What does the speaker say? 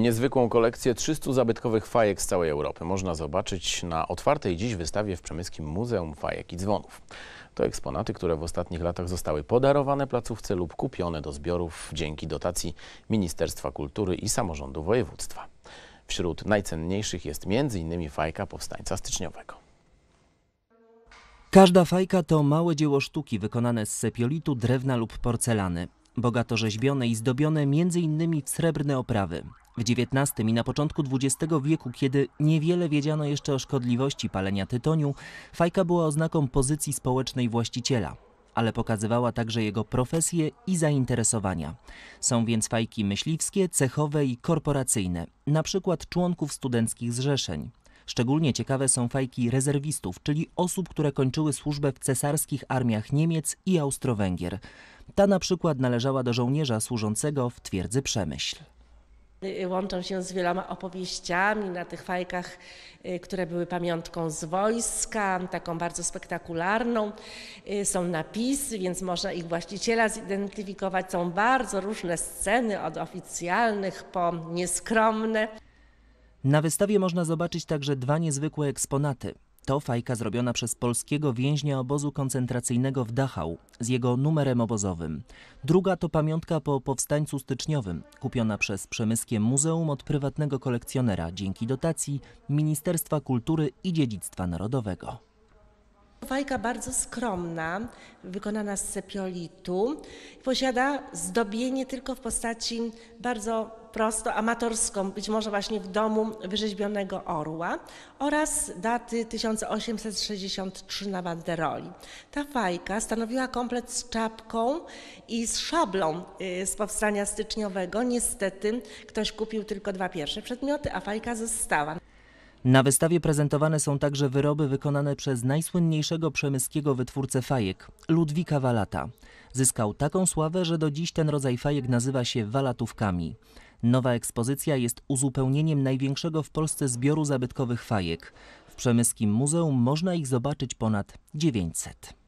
Niezwykłą kolekcję 300 zabytkowych fajek z całej Europy można zobaczyć na otwartej dziś wystawie w Przemyskim Muzeum Fajek i Dzwonów. To eksponaty, które w ostatnich latach zostały podarowane placówce lub kupione do zbiorów dzięki dotacji Ministerstwa Kultury i Samorządu Województwa. Wśród najcenniejszych jest m.in. fajka powstańca styczniowego. Każda fajka to małe dzieło sztuki wykonane z sepiolitu, drewna lub porcelany. Bogato rzeźbione i zdobione m.in. w srebrne oprawy. W XIX i na początku XX wieku, kiedy niewiele wiedziano jeszcze o szkodliwości palenia tytoniu, fajka była oznaką pozycji społecznej właściciela, ale pokazywała także jego profesję i zainteresowania. Są więc fajki myśliwskie, cechowe i korporacyjne, na przykład członków studenckich zrzeszeń. Szczególnie ciekawe są fajki rezerwistów, czyli osób, które kończyły służbę w cesarskich armiach Niemiec i Austro-Węgier. Ta na przykład należała do żołnierza służącego w twierdzy Przemyśl. Y, Łączą się z wieloma opowieściami na tych fajkach, y, które były pamiątką z wojska, taką bardzo spektakularną. Y, Są napisy, więc można ich właściciela zidentyfikować. Są bardzo różne sceny, od oficjalnych po nieskromne. Na wystawie można zobaczyć także dwa niezwykłe eksponaty. To fajka zrobiona przez polskiego więźnia obozu koncentracyjnego w Dachau z jego numerem obozowym. Druga to pamiątka po powstańcu styczniowym, kupiona przez Przemyskie Muzeum od prywatnego kolekcjonera dzięki dotacji Ministerstwa Kultury i Dziedzictwa Narodowego. Fajka bardzo skromna, wykonana z sepiolitu. Posiada zdobienie tylko w postaci bardzo prosto amatorską, być może właśnie w domu wyrzeźbionego orła oraz daty 1863 na banderoli. Ta fajka stanowiła komplet z czapką i z szablą y, z powstania styczniowego. Niestety ktoś kupił tylko dwa pierwsze przedmioty, a fajka została. Na wystawie prezentowane są także wyroby wykonane przez najsłynniejszego przemyskiego wytwórcę fajek, Ludwika Walata. Zyskał taką sławę, że do dziś ten rodzaj fajek nazywa się walatówkami. Nowa ekspozycja jest uzupełnieniem największego w Polsce zbioru zabytkowych fajek. W Przemyskim Muzeum można ich zobaczyć ponad 900.